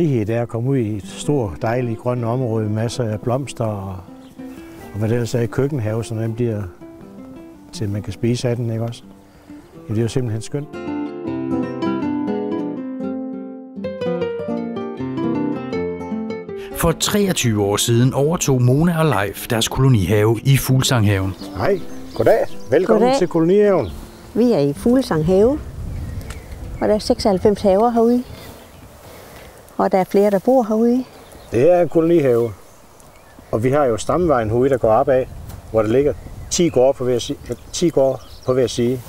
frihed, det er at komme ud i et stort, dejligt, grønt område med masser af blomster og, og hvad det ellers er i køkkenhave, så den bliver til, man kan spise af den, ikke også? Ja, det er jo simpelthen skønt. For 23 år siden overtog Mona og Leif deres kolonihave i Fuglsanghaven. Hej, goddag. Velkommen Goddag. til kolonihaven. Vi er i Fuglesang Have, og der er 96 haver herude. Og der er flere, der bor herude. Det er en kolonihave. Og vi har jo stamvejen herude, der går opad, hvor der ligger 10 gårde på hver, si- 10 gårde på hver side.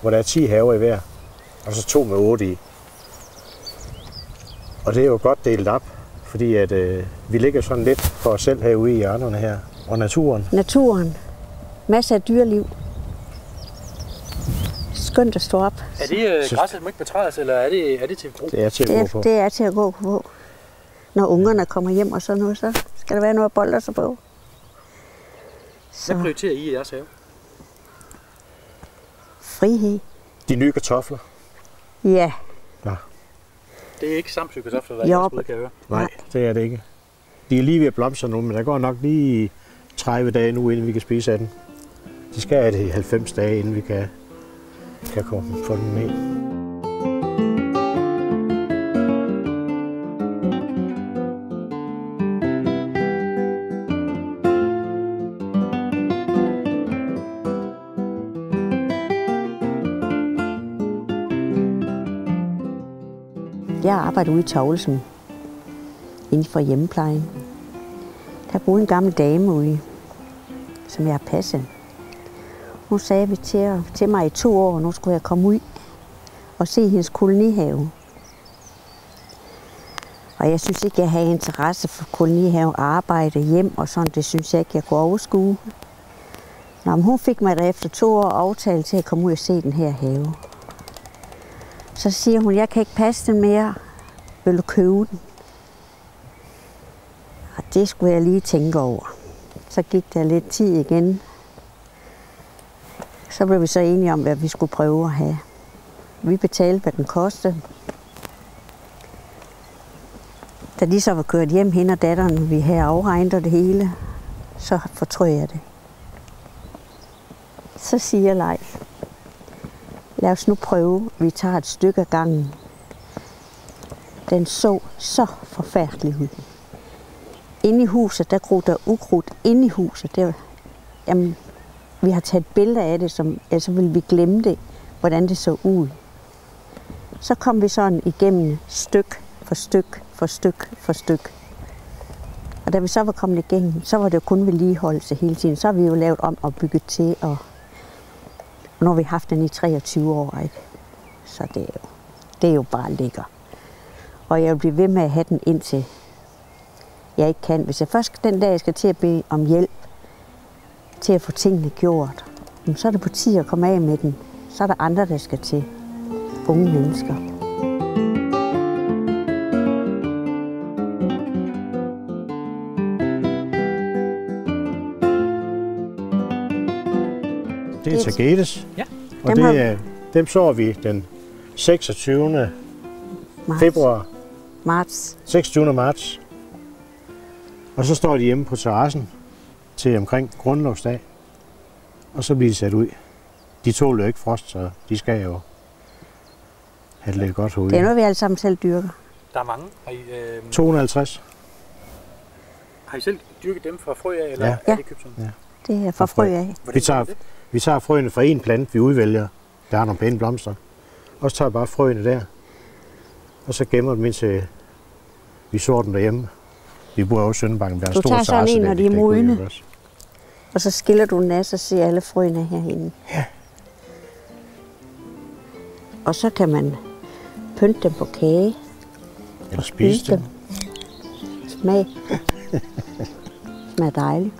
Hvor der er 10 haver i hver. Og så to med 8 i. Og det er jo godt delt op, fordi at, øh, vi ligger sådan lidt for os selv herude i hjørnerne her. Og naturen. Naturen. Masser af dyreliv. Skønt at stå op. Er det øh, græsset, som ikke betrædes, eller er det, er det til brug? Det er til at Det gå er, på. det er til at gå på. Når ungerne kommer hjem og sådan noget, så skal der være noget at bolde sig på. Hvad Så prioriterer I i jeres have? frihed. De nye kartofler. Ja, Det er ikke samtykke, så for Jo. kan jeg høre. Nej, Nej. det er det ikke. De er lige ved at blomstre nu, men der går nok lige 30 dage nu, inden vi kan spise af den. De skal have det i 90 dage, inden vi kan, kan komme, få den med. jeg arbejder ude i Tavlesen. Inden for hjemmeplejen. Der boede en gammel dame ude, som jeg har passet. Hun sagde vi til, til mig i to år, nu skulle jeg komme ud og se hendes kolonihave. Og jeg synes ikke, jeg havde interesse for kolonihave, arbejde, hjem og sådan. Det synes jeg ikke, jeg kunne overskue. Nå, men hun fik mig da efter to år aftale til at komme ud og se den her have. Så siger hun, jeg kan ikke passe den mere. Vil du købe den? Og det skulle jeg lige tænke over. Så gik der lidt tid igen. Så blev vi så enige om, hvad vi skulle prøve at have. Vi betalte, hvad den kostede. Da de så var kørt hjem, hende og datteren, vi havde afregnet det hele, så fortrød jeg det. Så siger Leif, lad os nu prøve, vi tager et stykke af gangen. Den så så forfærdelig ud. Inde i huset, der grod der ukrudt inde i huset. Det var, jamen, vi har taget billeder af det, som, ellers ville vi glemme det, hvordan det så ud. Så kom vi sådan igennem styk for styk for styk for styk. Og da vi så var kommet igennem, så var det jo kun vedligeholdelse hele tiden. Så har vi jo lavet om og bygget til, og nu har vi haft den i 23 år, ikke? Så det er jo, det er jo bare lækker. Og jeg vil blive ved med at have den indtil jeg ikke kan. Hvis jeg først den dag jeg skal til at bede om hjælp til at få tingene gjort, så er det på tide at komme af med den. Så er der andre, der skal til. Unge mennesker. Det er tagetes. Ja. Og Dem det, har- er, dem så vi den 26. Marts. februar, Marts. 26. marts. Og så står de hjemme på terrassen til omkring grundlovsdag. Og så bliver de sat ud. De tåler jo ikke frost, så de skal jo have det lidt godt herude. Det er noget, vi alle sammen selv dyrker. Der er mange. Har I, øh, 250. har I selv dyrket dem fra frø af, eller Ja. er det købt sådan? Det er fra frø af. Vi tager, vi tager frøene fra en plante, vi udvælger. Der har nogle pæne blomster. Og så tager vi bare frøene der. Og så gemmer dem indtil vi sår dem derhjemme. Vi bor også i Sønderbakken. Der er Du stor tager sådan en, når de er modne. Og så skiller du den af, så ser alle frøene herinde. Ja. Og så kan man pynte dem på kage. Eller spise dem. Smag. Smager dejligt.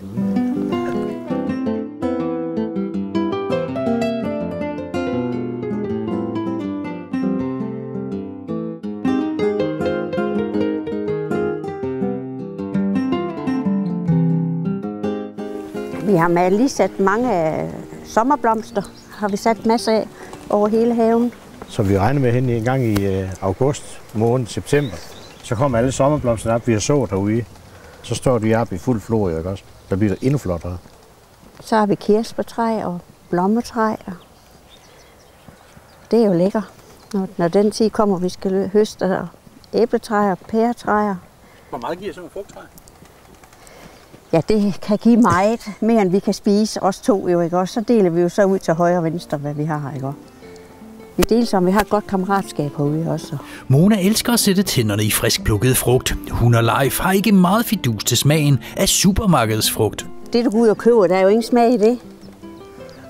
Vi har med lige sat mange øh, sommerblomster. Har vi sat masser af over hele haven. Så vi regner med hen en gang i øh, august måned, september, Så kommer alle sommerblomsterne op, vi har så derude. Så står de op i fuld flor, ikke også? Der bliver det endnu flottere. Så har vi kirsebærtræ og blommetræ. Og det er jo lækker. Når, når den tid kommer, vi skal høste og æbletræer og pæretræer. Hvor meget giver sådan en frugttræ? Ja, det kan give meget mere, end vi kan spise. Os to jo, ikke også? Så deler vi jo så ud til højre og venstre, hvad vi har, ikke også? Vi deler som, vi har et godt kammeratskab herude også. Mona elsker at sætte tænderne i frisk plukket frugt. Hun og Leif har ikke meget fidus til smagen af supermarkedsfrugt. Det, du går ud og køber, der er jo ingen smag i det.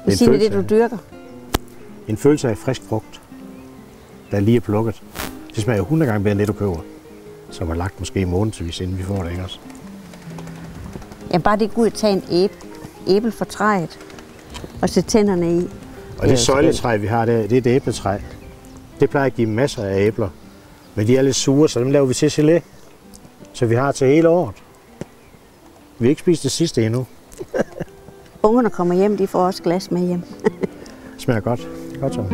Hvis det er det, du dyrker. En følelse af frisk frugt, der lige er plukket. Det smager 100 gange bedre end det, du køber. Som er lagt måske i månedsvis, inden vi får det, ikke også? Jamen bare det gå ud og tage en æble, æble for træet og sætte tænderne i. Og det søjletræ, vi har der, det er et æbletræ. Det plejer at give masser af æbler. Men de er lidt sure, så dem laver vi til gelé. Så vi har til hele året. Vi har ikke spist det sidste endnu. Ungerne kommer hjem, de får også glas med hjem. Det smager godt. Godt så.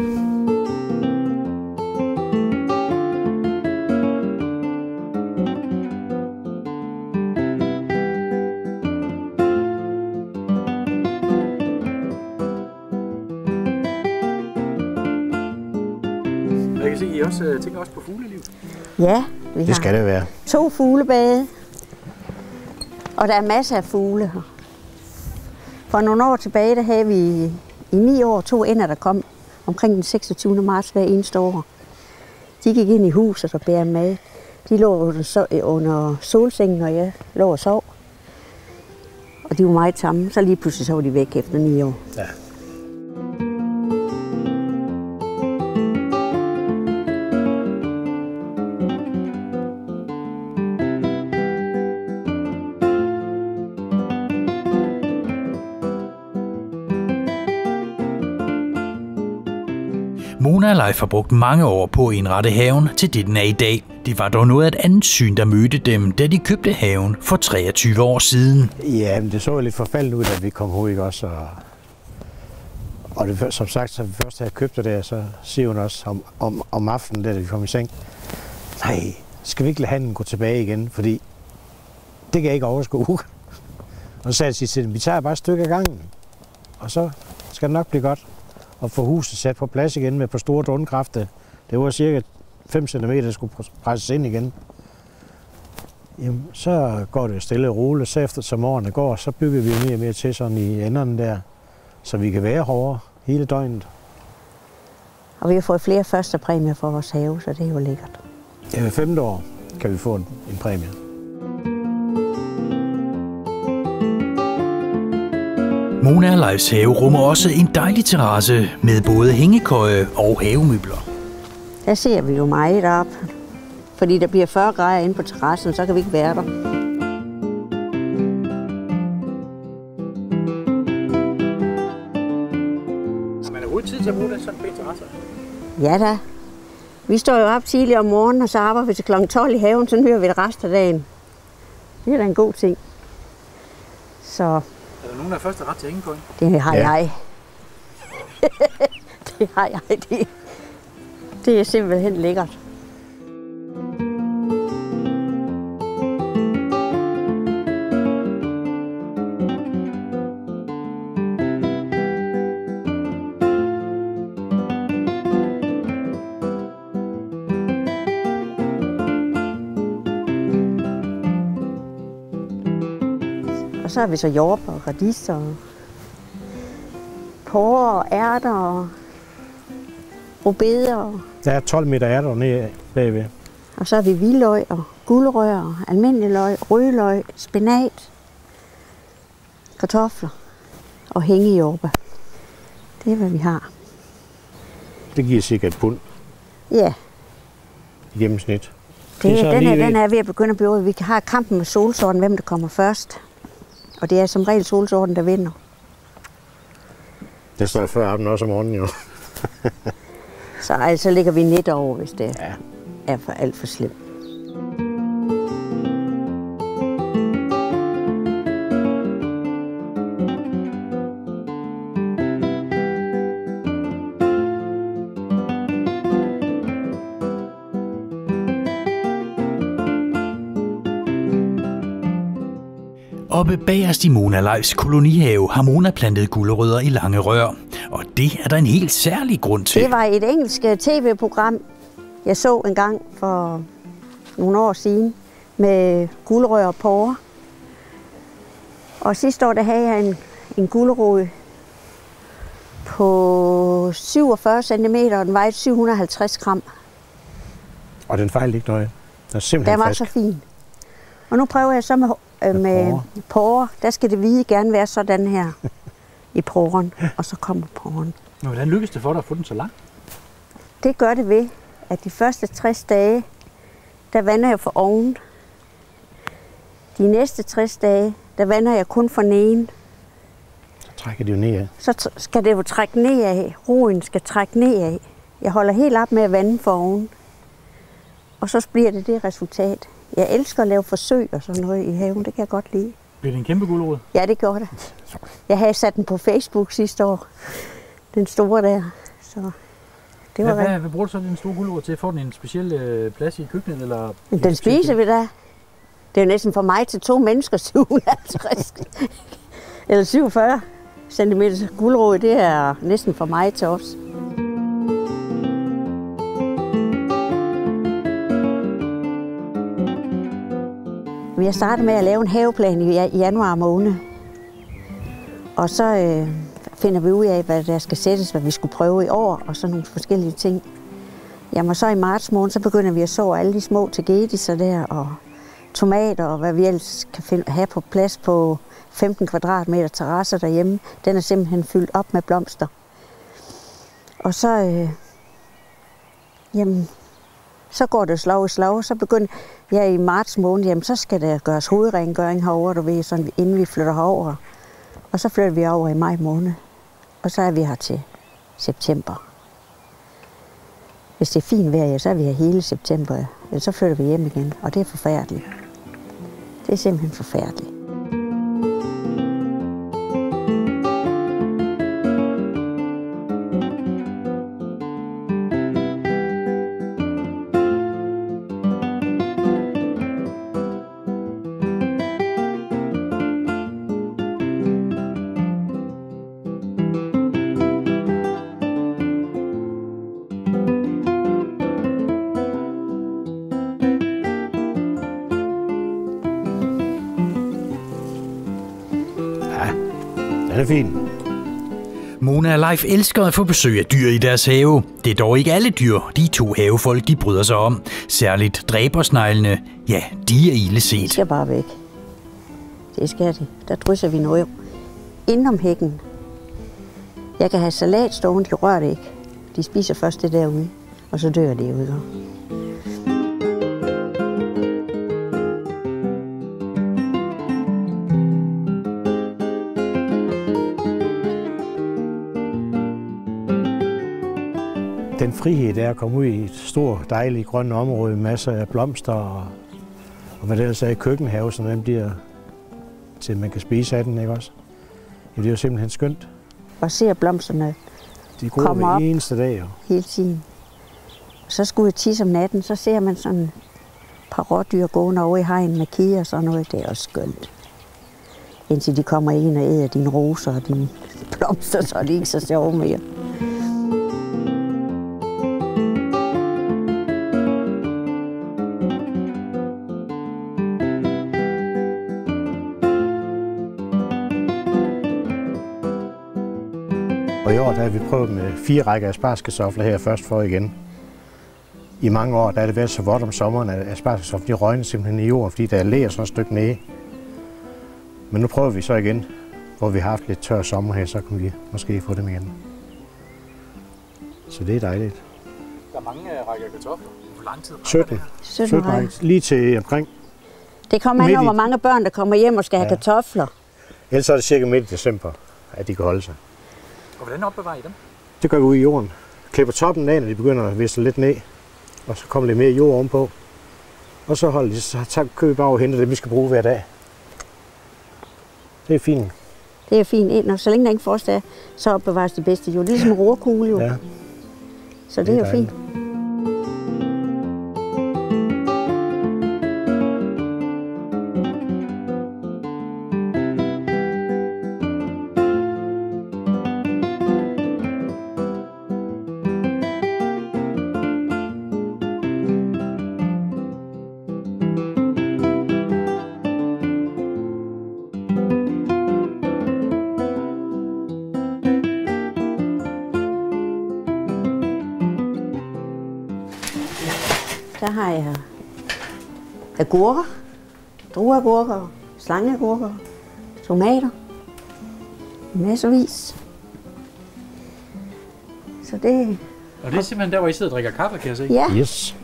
Ja, vi Det skal det være. to fuglebade. Og der er masser af fugle her. For nogle år tilbage, der havde vi i ni år to ender, der kom omkring den 26. marts hver eneste år. De gik ind i huset og bærer mad. De lå under, so- under solsengen, og jeg lå og sov. Og de var meget tamme. Så lige pludselig så var de væk efter ni år. Ja. Mona har brugt mange år på at indrette haven til det, den er i dag. Det var dog noget af et andet syn, der mødte dem, da de købte haven for 23 år siden. Ja, men det så jo lidt forfaldet ud, da vi kom herud, ikke også? Og, og det, som sagt, så vi først havde købt det der, så siger hun også om, om, om aftenen, da vi kom i seng, nej, skal vi ikke lade handen gå tilbage igen, fordi det kan jeg ikke overskue. Og så sagde jeg til dem, vi tager bare et stykke af gangen, og så skal det nok blive godt at få huset sat på plads igen med på store drundkræfter. Det var cirka 5 cm, der skulle presses ind igen. Jamen, så går det stille og roligt. Så efter som årene går, så bygger vi mere og mere til sådan i enderne der, så vi kan være hårdere hele døgnet. Og vi har fået flere førstepræmier for vores have, så det er jo lækkert. Ja, hver femte år kan vi få en, en præmie. Mona Leifs have rummer også en dejlig terrasse med både hængekøje og havemøbler. Der ser vi jo meget op. Fordi der bliver 40 grader inde på terrassen, så kan vi ikke være der. Har man overhovedet tid til at bruge den sådan en terrasse? Ja da. Vi står jo op tidligt om morgenen, og så arbejder vi til kl. 12 i haven, så hører vi det resten af dagen. Det er da en god ting. Så nogen, der er første ret til at hænge på en? det har ja. jeg. det har jeg. Det, det er simpelthen lækkert. Og så har vi så jordbær og radiser og porre og ærter og rubeder. Der er 12 meter ærter nede bagved. og så har vi vildløg og guldrør almindelig løg, rødløg, spinat, kartofler og hængejordbær. Det er, hvad vi har. Det giver cirka et pund Ja, i gennemsnit. det, er så den, er, den er ved at begynde at blive. Vi har kampen med solsorten, hvem der kommer først. Og det er som regel solsorten, der vinder. Det står før appen også om morgenen jo. Så altså ligger vi net over, hvis det Ja. er for alt for slemt. Bagerst i Mona Leifs kolonihave har Mona plantet gulerødder i lange rør. Og det er der en helt særlig grund til. Det var et engelsk øh, tv-program, jeg så en gang for nogle år siden med gulerødder og porre. Og sidste år der havde jeg en, en gulerod på 47 cm, og den vejede 750 gram. Og den fejlede ikke noget. Den er simpelthen Den var frisk. så fin. Og nu prøver jeg så med, øh, Med med porre. porre. Der skal det hvide gerne være sådan her i porren, og så kommer porren. Men hvordan lykkedes det for dig at få den så lang? Det gør det ved, at de første 60 dage, der vander jeg for oven. De næste 60 dage, der vander jeg kun for neden. Så trækker de jo ned af. Så skal det jo trække nedad. Roen skal trække nedad. Jeg holder helt op med at vande for oven. Og så bliver det det resultat. Jeg elsker at lave forsøg og sådan noget i haven. Det kan jeg godt lide. Bliver det en kæmpe gulerod? Ja, det gjorde det. Jeg havde sat den på Facebook sidste år. Den store der. Så det var Hvad, hvad, hvad bruger du så den store gulerod til? Får den en speciel øh, plads i køkkenet? Eller Men den spiser vi da. Det er jo næsten for mig til to mennesker, 57. Eller 47 cm guldråd, det er næsten for mig til os. Vi har med at lave en haveplan i januar måned. Og så øh, finder vi ud af, hvad der skal sættes, hvad vi skulle prøve i år, og sådan nogle forskellige ting. Jamen så i marts måned, så begynder vi at så alle de små tegetiser der, og tomater, og hvad vi ellers kan finde, have på plads på 15 kvadratmeter terrasse derhjemme. Den er simpelthen fyldt op med blomster. Og så, øh, jamen, så går det slag i slag. Så begynder jeg ja, i marts måned, jamen, så skal der gøres hovedrengøring herover, du ved, sådan, inden vi flytter herover. Og så flytter vi over i maj måned. Og så er vi her til september. Hvis det er fint vejr, ja, så er vi her hele september. men så flytter vi hjem igen, og det er forfærdeligt. Det er simpelthen forfærdeligt. Den fin. Mona og Leif elsker at få besøg af dyr i deres have. Det er dog ikke alle dyr, de to havefolk de bryder sig om. Særligt dræbersneglene, ja, de er ille De skal bare væk. Det skal de. Der drysser vi noget indenom hækken. Jeg kan have salat stående, de rører det ikke. De spiser først det derude, og så dør de ude. Den frihed, der er at komme ud i et stort, dejligt, grønt område med masser af blomster og, og hvad det ellers er i køkkenhave, så den bliver til, man kan spise af den, ikke også? Ja, det er jo simpelthen skønt. Og ser blomsterne De Kommer op. eneste dag. Og hele tiden. Og så skulle jeg tisse om natten, så ser man sådan et par rådyr gående over i hegn med kier og sådan noget. Det er også skønt. Indtil de kommer ind og æder dine roser og dine blomster, så er de ikke så sjove mere. Og i år der har vi prøvet med fire rækker aspargeskartofler her først for igen. I mange år der er det været så vådt om sommeren, at aspargeskartofler de rådner simpelthen i jorden, fordi der læger sådan et stykke nede. Men nu prøver vi så igen, hvor vi har haft lidt tør sommer her, så kan vi måske få dem igen. Så det er dejligt. Der er mange rækker kartofler. Hvor lang tid 17. 17 17 rækker. Lige til omkring. Det kommer an i- hvor mange børn, der kommer hjem og skal have Ja. kartofler. Ellers er det cirka midt i december, at de kan holde sig. Og hvordan opbevarer I dem? Det gør vi ud i jorden. Klipper toppen af, når de begynder at visle lidt ned. Og så kommer lidt mere jord ovenpå. Og så holder de, så tager, køber vi bare og henter det, vi skal bruge hver dag. Det er fint. Det er fint og så længe der ikke frost er, så opbevares det bedste jo. Ligesom en rorkugle jo. Ja. Så det, det er er jo fint. Agurker, drueagurker, slangeagurker, tomater, masservis. Så det, Og det er simpelthen der, hvor I sidder og drikker kaffe, kan jeg se. ja. Yes.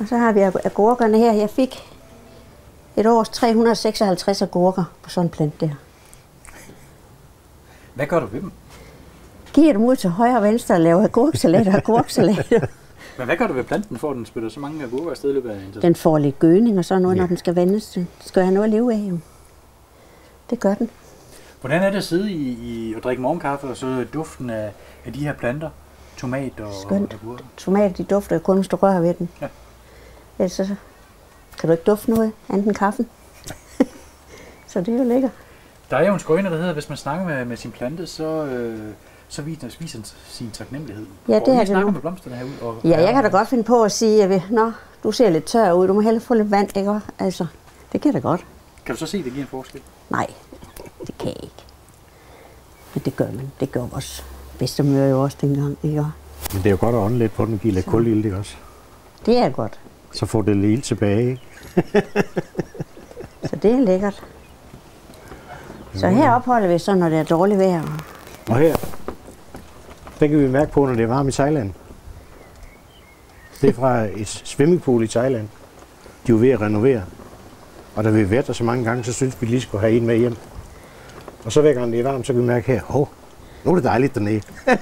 Og så har vi ag- agurkerne her. Jeg fik et års 356 agurker på sådan en plant der. Hvad gør du ved dem? Giver dem ud til højre og venstre og laver agurksalat og agurksalat. Men hvad gør du ved planten, for at den spytter så mange agurker afsted i løbet af en tid? Den får lidt gødning og sådan noget, Ja. når den skal vandes. Den skal have noget at leve af jo. Det gør den. Hvordan er det at sidde i, i og drikke morgenkaffe, og så duften af, af de her planter? Tomat og, Skønt. agurker. Tomater, de dufter jo kun, hvis du rører ved den. Ja. Ellers så kan du ikke dufte noget andet end kaffen. så det er jo lækkert. Der er jo en skrøne, der hedder, at hvis man snakker med, med sin plante, så, øh, så viser, viser sin taknemmelighed. Ja, det og vi det snakker nu. med blomsterne herude. Og, Ja, jeg kan da godt finde på at sige, at Nå, du ser lidt tør ud, du må hellere få lidt vand, ikke? Altså, det kan da godt. Kan du så se, at det giver en forskel? Nej, det kan jeg ikke. Men det gør man. Det gør vores bedstemør jo også dengang, ikke? Men det er jo godt at ånde lidt på den og give lidt kulilde, ikke også? Det er godt. Så får det lidt ild tilbage, ikke? Så det er lækkert. Så her opholder vi så, når det er dårligt vejr. Og her, den kan vi mærke på, når det er varmt i Thailand. Det er fra et swimmingpool i Thailand. De er jo ved at renovere. Og da vi har været der så mange gange, så synes vi lige skulle have en med hjem. Og så hver gang det er varmt, så kan vi mærke her, hov, nu er det dejligt dernede.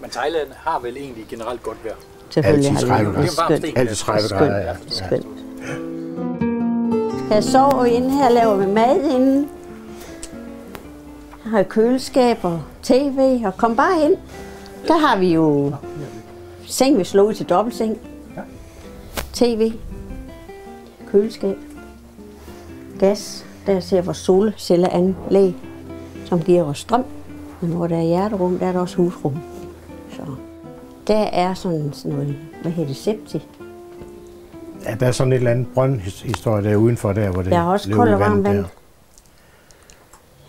Men Thailand har vel egentlig generelt godt vejr. Selvfølgelig Altid har 30 det grader. er. Altid 30 grader. Ja. Skønt. Her sover inde, her laver vi mad inde. Har køleskab og tv, og kom bare ind. Der har vi jo seng, vi ud til dobbeltseng. TV, køleskab, gas. Der ser vores solcelleanlæg, som giver os strøm. Men hvor der er hjerterum, der er der også husrum. Så der er sådan, sådan noget, hvad hedder det, septi. ja, der er sådan et eller andet brøndhistorie der udenfor der, hvor det Der er også koldt og varmt vand der.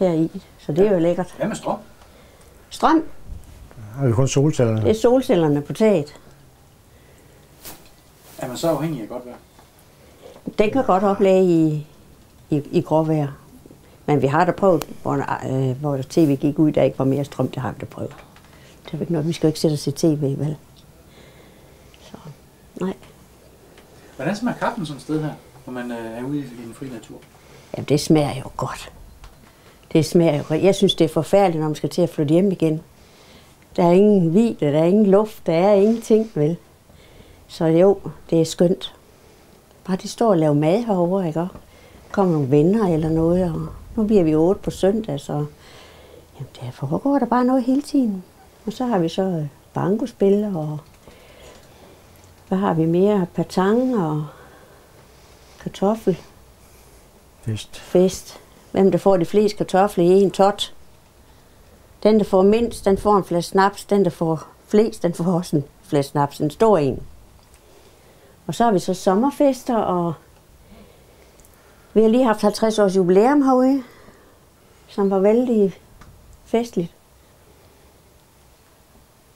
Her i, så det er jo lækkert. Hvad med strøm? Strøm, har vi kun solcellerne. det er solcellerne på taget. Er man så afhængig af godt vejr? Den kan godt oplage i, i, i gråvejr. Men vi har da prøvet, hvor, øh, hvor tv gik ud, der ikke var mere strøm, det har vi da prøvet. Det er jo ikke noget, vi skal jo ikke sætte os i tv, vel? Så, nej. Hvordan smager kaffen sådan et sted her, hvor man øh, er ude i den frie natur? Jamen, det smager jo godt. Det smager jo. Jeg synes, det er forfærdeligt, når man skal til at flytte hjem igen. Der er ingen hvide, der er ingen luft, der er ingenting, vel? Så jo, det er skønt. Bare de står og laver mad herovre, ikke? Kommer nogle venner eller noget, og nu bliver vi otte på søndag, så jamen, der foregår der bare noget hele tiden. Og så har vi så øh, bankospil, og hvad har vi mere? Patang og kartoffel Fest. fest. Hvem der får de fleste kartofler i en tot. Den, der får mindst, den får en flaske snaps. Den, der får flest, den får også en flaske snaps. En stor en. Og så har vi så sommerfester, og vi har lige haft 50 års jubilæum herude, som var vældig festligt.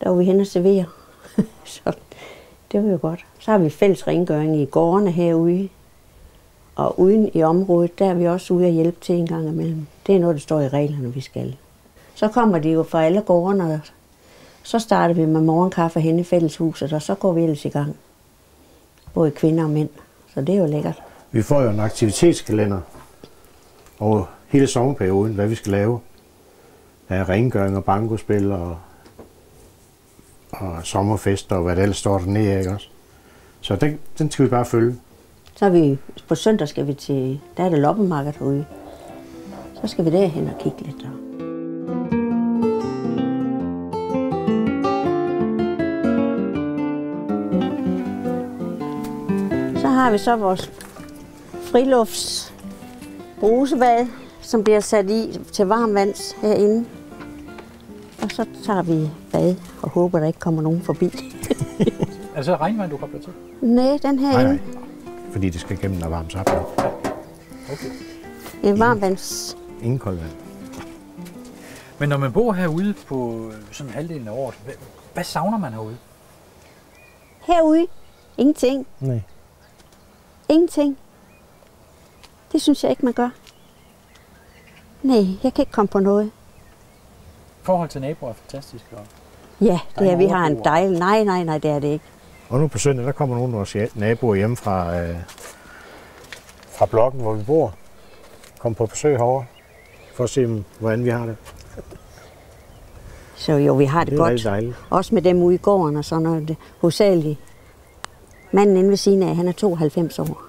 Der var vi hen og servere. så det var jo godt. Så har vi fælles rengøring i gårdene herude. Og uden i området, der er vi også ude at hjælpe til en gang imellem. Det er noget, der står i reglerne, vi skal. Så kommer de jo fra alle gårdene, og så starter vi med morgenkaffe hen i fælleshuset, og så går vi ellers i gang. Både kvinder og mænd. Så det er jo lækkert. Vi får jo en aktivitetskalender over hele sommerperioden, hvad vi skal lave. Der er rengøring og bankospil og, og sommerfester og hvad der ellers står dernede, ikke også? Så den, den skal vi bare følge. Så er vi, på søndag skal vi til, der er det loppemarked herude. Så skal vi derhen og kigge lidt. Og Så har vi så vores frilufts brusebad, som bliver sat i til varmvands herinde. Og så tager vi bad og håber, der ikke kommer nogen forbi. Er det så regnvand, du kobler til? Nej, den her Nej, nej. Fordi det skal gennem noget varmt sap. Okay. En varmvands Ingen koldt vand. Men når man bor herude på sådan halvdelen af året, hvad, hvad savner man herude? Herude, ingenting. Nej. Ingenting. Det synes jeg ikke, man gør. Nej, jeg kan ikke komme på noget. Forhold til naboer er fantastisk. Og... Ja, det er er, vi har en dejlig... Nej, nej, nej, det er det ikke. Og nu på søndag, der kommer nogle af vores naboer hjem fra, øh, fra blokken, hvor vi bor. Kom på besøg herovre, for at se, hvordan vi har det. Så jo, vi har det, Det godt. dejligt. Også med dem ude i gården og sådan noget. Det- Hovedsageligt. Manden inde ved siden af, han er 92 år.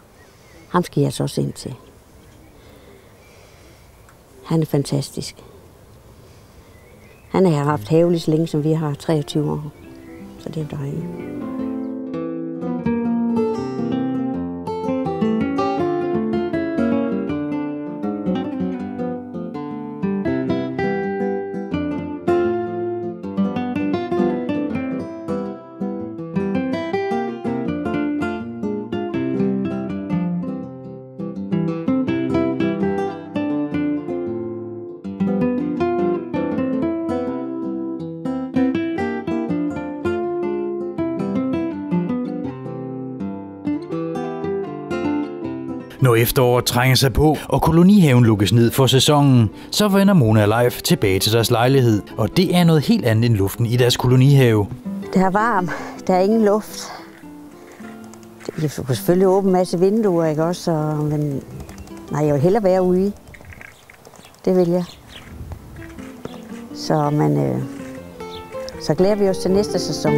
Ham skal jeg så også ind til. Han er fantastisk. Han har haft have lige så længe, som vi har 23 år. Så det er dejligt. Når efteråret trænger sig på, og kolonihaven lukkes ned for sæsonen, så vender Mona og Leif tilbage til deres lejlighed. Og det er noget helt andet end luften i deres kolonihave. Det er varmt. Der er ingen luft. Jeg kunne selvfølgelig åbne en masse vinduer, ikke også? Og, men nej, jeg vil hellere være ude. Det vil jeg. Så, men, øh, så glæder vi os til næste sæson.